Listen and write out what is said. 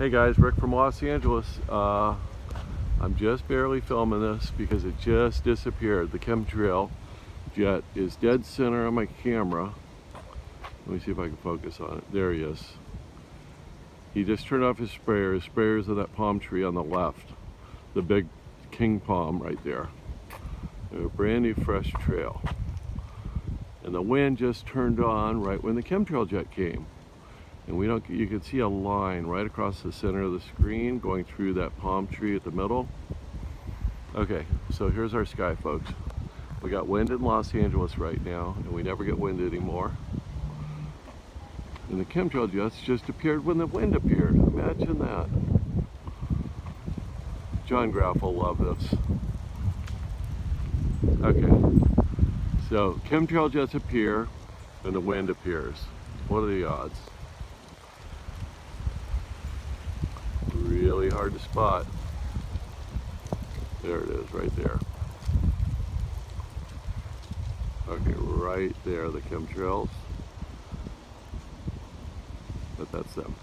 Hey guys, Rick from Los Angeles. Uh, I'm just barely filming this because it just disappeared. The chemtrail jet is dead center on my camera. Let me see if I can focus on it. There he is. He just turned off his sprayer. His sprayer's in that palm tree on the left. The big king palm right there. A brand new fresh trail. And the wind just turned on right when the chemtrail jet came and we don't you can see a line right across the center of the screen going through that palm tree at the middle. Okay so here's our sky folks. We got wind in Los Angeles right now and we never get wind anymore. And the chemtrail jets just appeared when the wind appeared. Imagine that. John Graff will love this. Okay so chemtrail jets appear and the wind appears. What are the odds hard to spot. There it is, right there. Okay, right there, the chemtrails. But that's them.